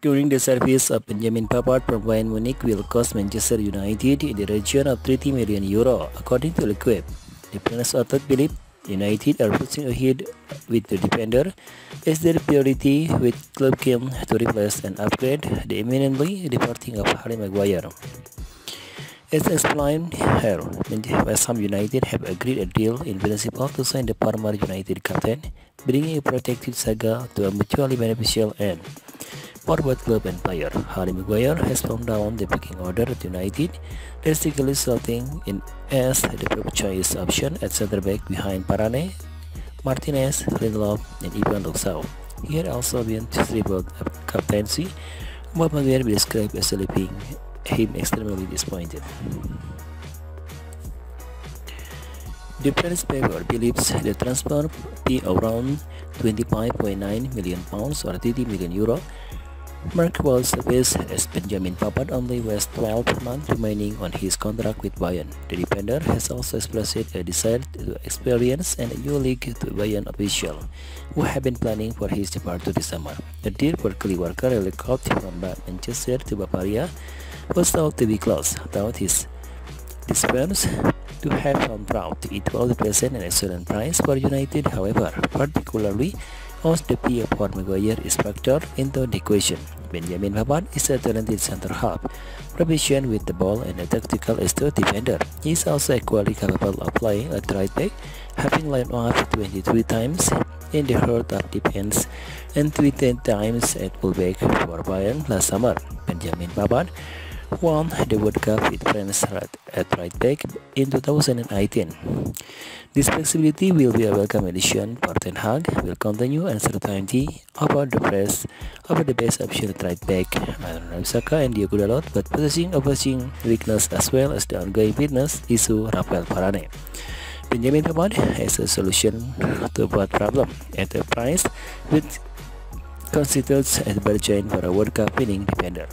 During the service of Benjamin Pavard from Bayern Munich will cost Manchester United in the region of 30 million euro, according to L'Equipe. The Prennes outlet believe United are pushing ahead with the defender as their priority with club keen to replace and upgrade the imminently departing of Harry Maguire. As explained here, West Ham United have agreed a deal in principle to sign the former United captain, bringing a protected saga to a mutually beneficial end. Both club and player, Harry Maguire has found down the picking order at United, drastically resulting in as the top choice option at centre back behind Varane, Martinez, Lindelof, and even Luke Shaw. He had also been triple captaincy, but Maguire be described as leaving him extremely disappointed. The French paper believes the transfer be around 25.9 million pounds or 30 million euro Mark was service as Benjamin Pavard only has 12 months remaining on his contract with Bayern. The defender has also expressed a desire to experience a new league to Bayern official, who have been planning for his departure this summer. The deal for Kyle Walker helicopter from Manchester to Bavaria was thought to be close, though his disappearance to have found proud. It will represent an excellent price for United, however, particularly once the PA for is factored into the equation. Benjamin Pavard is a talented center half, proficient with the ball and a tactical astute defender. He is also equally capable of playing at right back, having lined up 23 times in the heart of defense and 20 times at fullback for Bayern last summer. Benjamin Pavard won the World Cup with France at right back in 2018. This flexibility will be a welcome addition for Ten Hag, will continue uncertainty about the best over the best option at right back, Aaron Saka and Diogo Dalot, but possessing opposing weakness as well as the ongoing fitness issue Raphael Varane. Benjamin Pavard has a solution to both problem at a price which constitutes a bargain for a World Cup winning defender.